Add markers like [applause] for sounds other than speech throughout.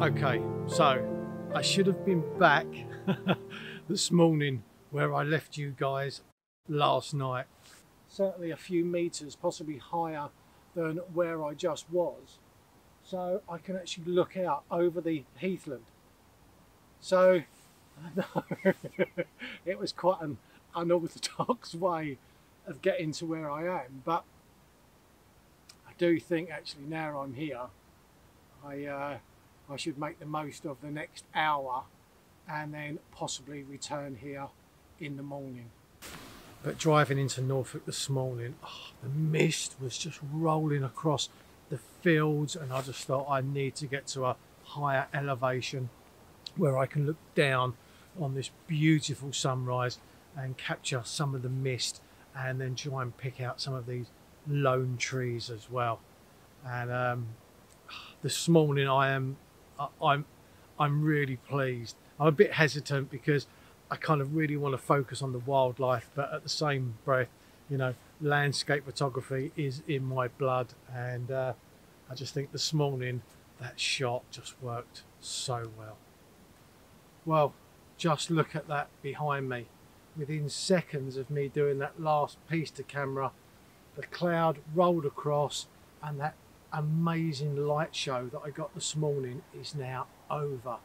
Okay, so I should have been back [laughs] this morning where I left you guys last night. Certainly a few meters, possibly higher than where I just was. So I can actually look out over the heathland. So, [laughs] it was quite an unorthodox [laughs] way of getting to where I am, but I do think actually now I'm here, I uh, I should make the most of the next hour and then possibly return here in the morning. But driving into Norfolk this morning, oh, the mist was just rolling across the fields, and I just thought I need to get to a higher elevation where I can look down on this beautiful sunrise and capture some of the mist and then try and pick out some of these lone trees as well. And um, this morning I am I'm I'm really pleased. I'm a bit hesitant because I kind of really want to focus on the wildlife, but at the same breath, you know, landscape photography is in my blood, and uh, I just think this morning that shot just worked so well. Well, just look at that behind me. Within seconds of me doing that last piece to camera, the cloud rolled across and that amazing light show that I got this morning is now over.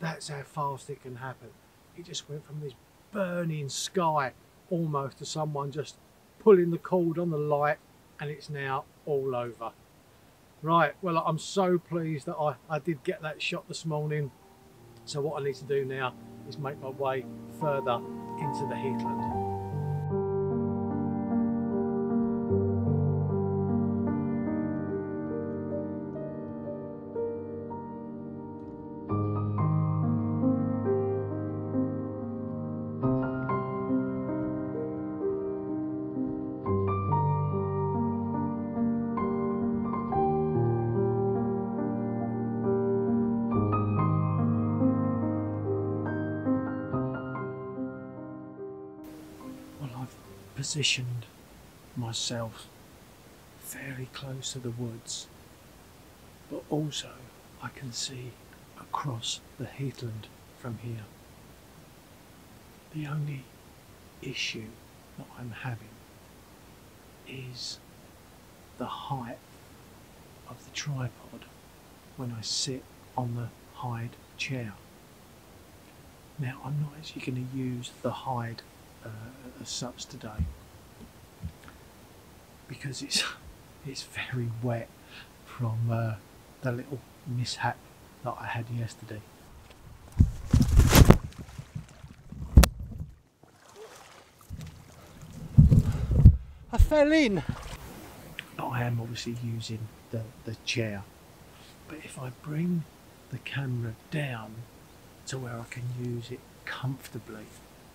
That's how fast it can happen. It just went from this burning sky almost to someone just pulling the cord on the light and it's now all over. Right, well I'm so pleased that I, I did get that shot this morning. So what I need to do now is make my way further into the heathland. Positioned myself fairly close to the woods, but also I can see across the heathland from here. The only issue that I'm having is the height of the tripod when I sit on the hide chair. Now I'm not actually going to use the hide uh, as such today because it's it's very wet from uh, the little mishap that I had yesterday. I fell in. I am obviously using the, the chair, but if I bring the camera down to where I can use it comfortably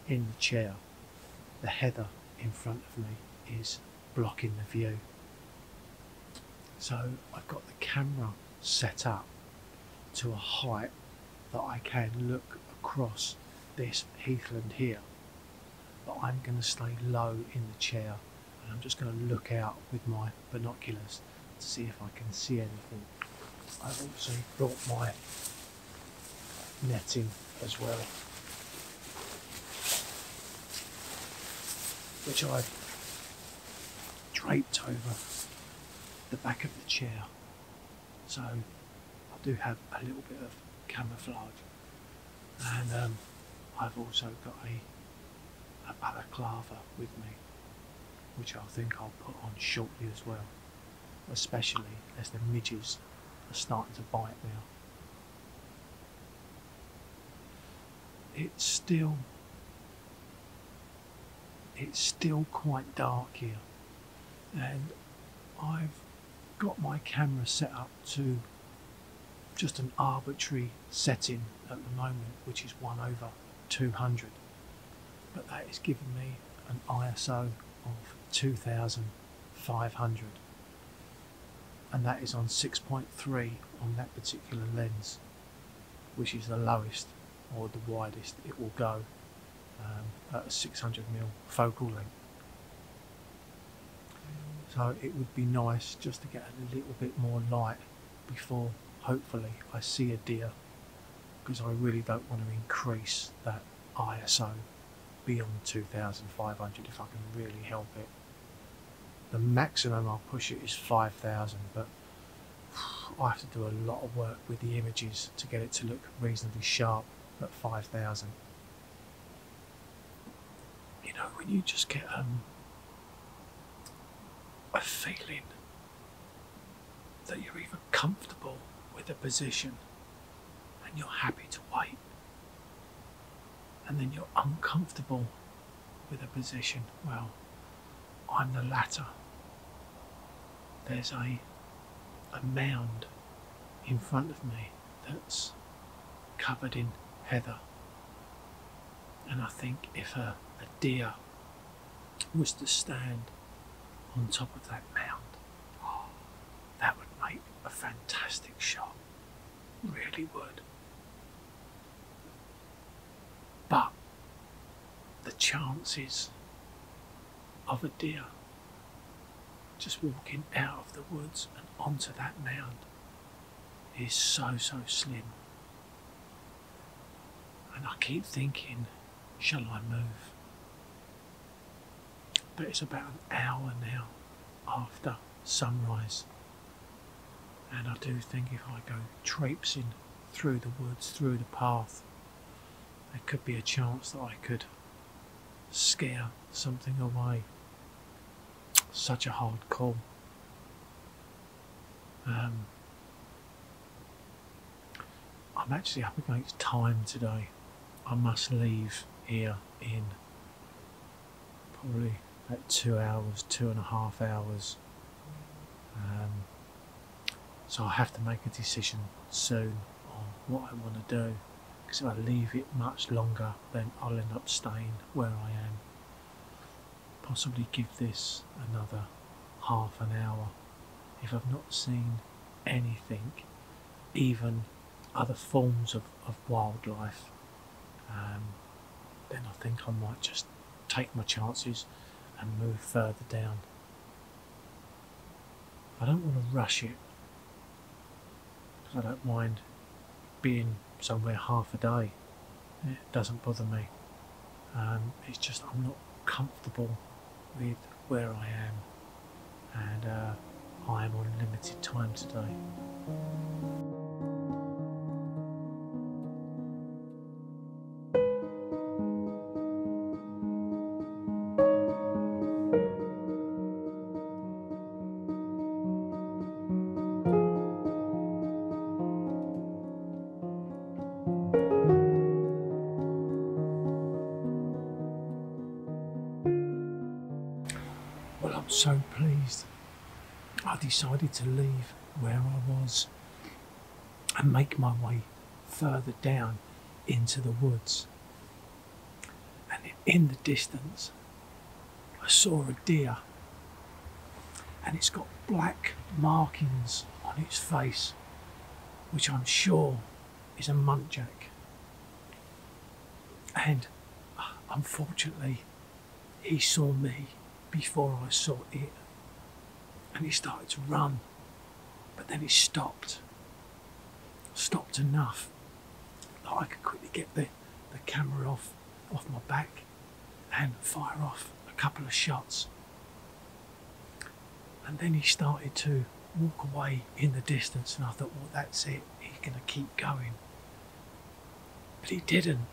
in the chair, the heather in front of me is blocking the view. So I've got the camera set up to a height that I can look across this heathland here. But I'm going to stay low in the chair and I'm just going to look out with my binoculars to see if I can see anything. I've also brought my netting as well. Which I've draped over the back of the chair. So I do have a little bit of camouflage. And um, I've also got a, a balaclava with me, which I think I'll put on shortly as well, especially as the midges are starting to bite now. It's still it's still quite dark here. And I've got my camera set up to just an arbitrary setting at the moment which is 1 over 200 but that is giving me an ISO of 2500 and that is on 6.3 on that particular lens which is the lowest or the widest it will go um, at a 600 mm focal length. So it would be nice just to get a little bit more light before hopefully I see a deer because I really don't want to increase that ISO beyond 2500 if I can really help it. The maximum I'll push it is 5000 but I have to do a lot of work with the images to get it to look reasonably sharp at 5000. You know, when you just get um, a feeling that you're even comfortable with a position and you're happy to wait, and then you're uncomfortable with a position, well, I'm the latter. There's a, a mound in front of me that's covered in heather. And I think if a, a deer was to stand on top of that mound, oh, that would make a fantastic shot. Really would. But the chances of a deer just walking out of the woods and onto that mound is so so slim. And I keep thinking, shall I move? But it's about an hour now after sunrise. And I do think if I go traipsing through the woods, through the path, there could be a chance that I could scare something away. Such a hard call. Um, I'm actually up against time today. I must leave here in probably about two hours, two and a half hours. Um, so I have to make a decision soon on what I want to do. Because if I leave it much longer, then I'll end up staying where I am. Possibly give this another half an hour if I've not seen anything, even other forms of, of wildlife, um, then I think I might just take my chances and move further down. I don't want to rush it I don't mind being somewhere half a day. It doesn't bother me. Um, it's just I'm not comfortable with where I am and uh, I am on limited time today. So pleased. I decided to leave where I was and make my way further down into the woods. And in the distance, I saw a deer, and it's got black markings on its face, which I'm sure is a muntjac. And uh, unfortunately, he saw me before I saw it. And he started to run, but then he stopped. Stopped enough that I could quickly get the, the camera off, off my back and fire off a couple of shots. And then he started to walk away in the distance, and I thought, well, that's it, he's going to keep going. But he didn't.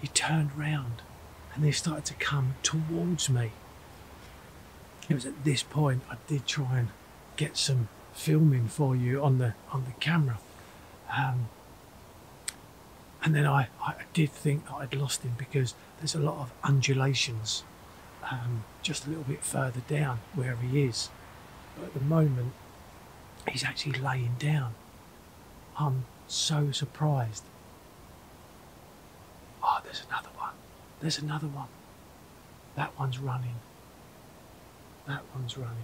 He turned round and they started to come towards me it was at this point I did try and get some filming for you on the on the camera. Um, and then I, I did think that I'd lost him because there's a lot of undulations um, just a little bit further down where he is. But at the moment, he's actually laying down. I'm so surprised. Oh, there's another one. There's another one. That one's running. That one's running.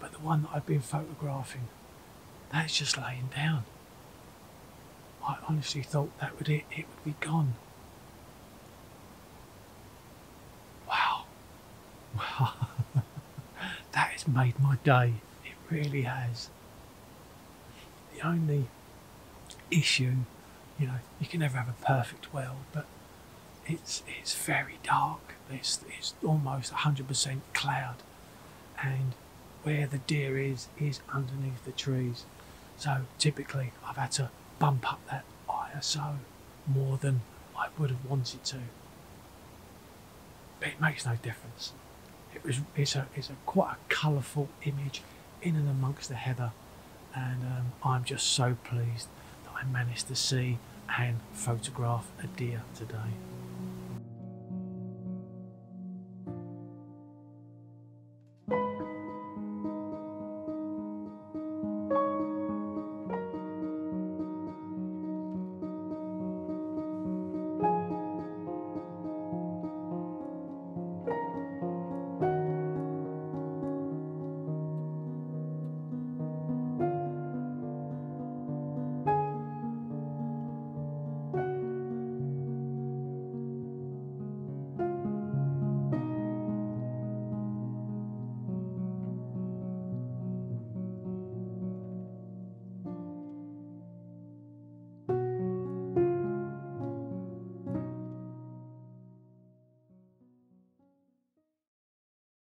But the one that I've been photographing, that's just laying down. I honestly thought that would it, it would be gone. Wow. Wow. [laughs] that has made my day. It really has. The only issue, you know, you can never have a perfect well, but it's it's very dark. It's it's almost hundred percent cloud, and where the deer is is underneath the trees. So typically, I've had to bump up that ISO more than I would have wanted to. But it makes no difference. It was it's a it's a quite a colourful image in and amongst the heather, and um, I'm just so pleased that I managed to see and photograph a deer today.